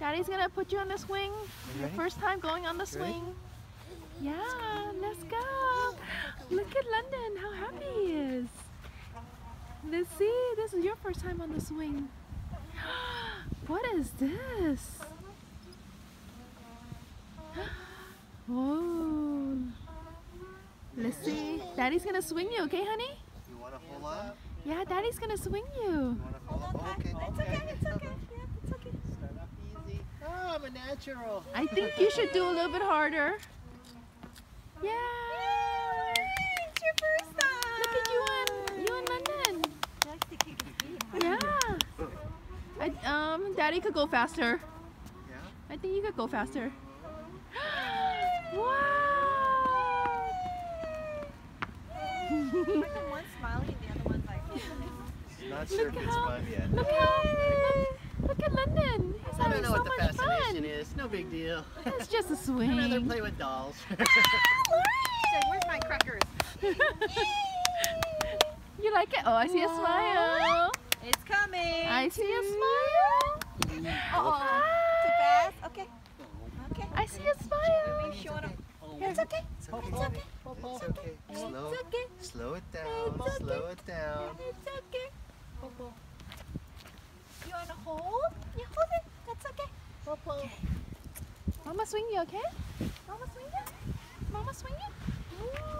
Daddy's gonna put you on the swing. Your first time going on the Ready? swing. Yeah, let's go. Look at London, how happy he is. Let's see, this is your first time on the swing. What is this? Oh. Let's see. Daddy's gonna swing you, okay, honey? You want to hold up? Yeah, Daddy's gonna swing you. You want to hold up? Okay. It's okay, it's okay. Yeah, it's okay. Start off easy. Oh, I'm a natural. I think you should do a little bit harder. Yeah. It's your first time. Look at you and you and London. Nice to kick his feet. Yeah. I, um, Daddy could go faster. Yeah? I think you could go faster. wow. Like the one smiling and the other one's like. Not sure if it's how- fun yet. Look how look, look at London. He's I having don't know so what the much fascination fun. is. No big deal. It's just a I'd rather play with dolls. She's where's my crackers? you like it? Oh, I see a smile. It's coming. I see a smile. Uh-oh. Too fast? Okay. Okay. I see a smile. Maybe showing them. It's okay. It's okay. It's okay. It's okay. Slow, slow it down. Slow it down. It's okay. Popo. You wanna hold? You hold it. That's okay. Popo. Mama swing you, okay? Mama swing it. Mama swing you. Ooh.